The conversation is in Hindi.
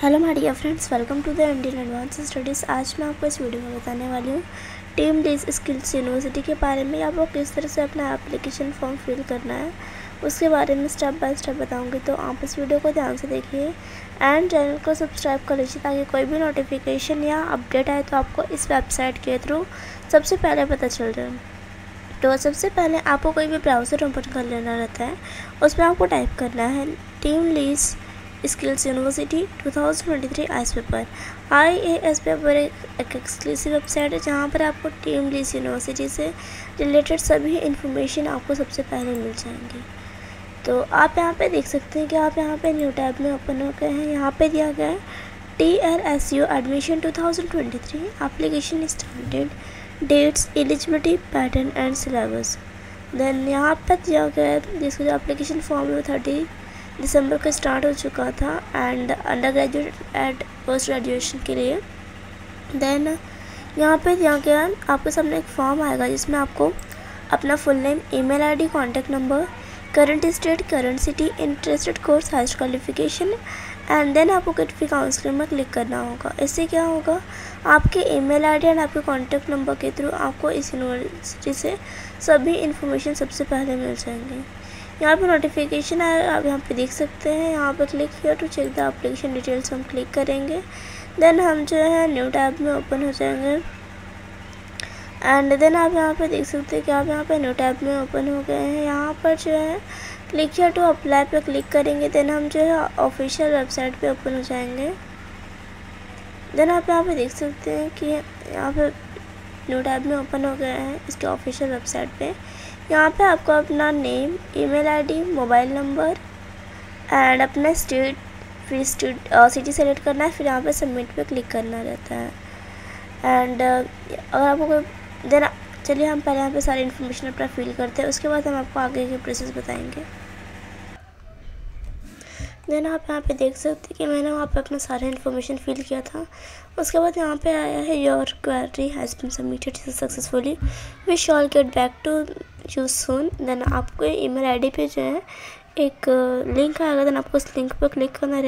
Hello my dear friends, welcome to the Indian advance studies. आज मैं आपको इस वीडियो में बताने वाली हूँ टीम लीज स्किल्स यूनिवर्सिटी के बारे में। आपको किस तरह से अपना एप्लीकेशन फॉर्म फिल करना है, उसके बारे में स्टेप बाय स्टेप बताऊँगी। तो आप इस वीडियो को ध्यान से देखिए एंड चैनल को सब्सक्राइब कर लीजिए ताकि कोई भी नोटिफिकेशन या अपडेट आए तो आपको इस वेबसाइट के थ्रू सबसे पहले पता चल जाए। तो सबसे पहले आपको कोई भी ब्राउज़र ओपन कर लेना रहता है, उसमें आपको टाइप करना है team lease skills university 2023 ice paper I A S paper एक एक्सक्लूसिव वेबसाइट है, जहाँ पर आपको टीम लीस यूनिवर्सिटी से रिलेटेड सभी इन्फॉर्मेशन आपको सबसे पहले मिल जाएँगी। तो आप यहाँ पे देख सकते हैं कि आप यहाँ पे न्यू टैब में ओपन हो गए हैं। यहाँ पे दिया गया है T L S U admission 2023 application started dates eligibility pattern and syllabus then यहाँ पर दिया गया है, जिसका जो एप्लीकेशन फॉर्म है थर्टी दिसंबर को स्टार्ट हो चुका था and under graduate at post graduation के लिए। देन यहाँ पे दिया गया आपके सामने एक फॉर्म आएगा जिसमें आपको अपना full name email ID contact number current state current city interested course highest qualification and then आपको किटफी काउंसलिंग में क्लिक करना होगा। इससे क्या होगा, आपके ईमेल आईडी एंड आपके कॉन्टैक्ट नंबर के थ्रू आपको इस यूनिवर्सिटी से सभी इन्फॉर्मेशन सबसे पहले मिल जाएँगे। यहाँ पे नोटिफिकेशन है, आप यहाँ पे देख सकते हैं। यहाँ पे क्लिक किया to check the application details हम क्लिक करेंगे। देन हम जो है न्यू टैब में ओपन हो जाएँगे। एंड देन आप यहाँ पे देख सकते हैं कि आप यहाँ पे न्यू टैब में ओपन हो गए हैं। यहाँ पर जो है क्लिक किया टू अप्लाई पे क्लिक करेंगे। देन हम जो है ऑफिशियल वेबसाइट पे ओपन हो जाएँगे। देन आप यहाँ पे देख सकते हैं कि यहाँ पे न्यू टैब में ओपन हो गया है, इसके ऑफिशियल वेबसाइट पे। यहाँ पे आपको अपना name, email ID, mobile number and अपना स्टेट, फिर स्टेट सिटी सेलेक्ट करना है, फिर यहाँ पे सबमिट पे क्लिक करना रहता है। एंड, अगर आपको कोई, देन, चलिए हम पहले यहाँ पे सारी इन्फॉर्मेशन अपना फिल करते हैं, उसके बाद हम आपको आगे के प्रोसेस बताएँगे। देन आप यहाँ पे देख सकते कि मैंने वहाँ पे अपना सारा इन्फॉर्मेशन फिल किया था। उसके बाद यहाँ पे आया है your query has been submitted successfully we shall get back to you soon then आपको ईमेल आईडी पे जो है, एक लिंक आएगा देन आपको उस लिंक पर क्लिक करना